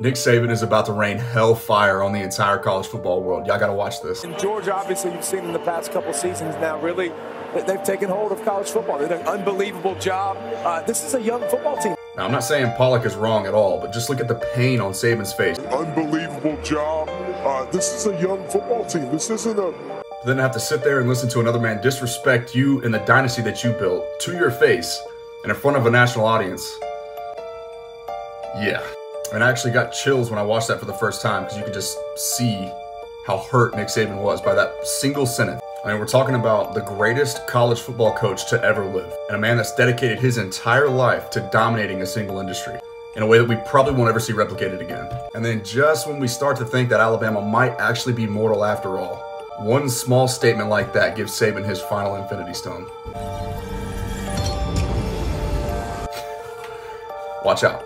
Nick Saban is about to rain hellfire on the entire college football world. Y'all got to watch this. In Georgia, obviously, you've seen in the past couple seasons now, really, they've taken hold of college football. They did an unbelievable job. Uh, this is a young football team. Now, I'm not saying Pollack is wrong at all, but just look at the pain on Saban's face. Unbelievable job. Uh, this is a young football team. This isn't a. Then have to sit there and listen to another man disrespect you and the dynasty that you built to your face and in front of a national audience. Yeah. And I actually got chills when I watched that for the first time because you could just see how hurt Nick Saban was by that single sentence. I mean, we're talking about the greatest college football coach to ever live, and a man that's dedicated his entire life to dominating a single industry in a way that we probably won't ever see replicated again. And then just when we start to think that Alabama might actually be mortal after all, one small statement like that gives Saban his final infinity stone. Watch out.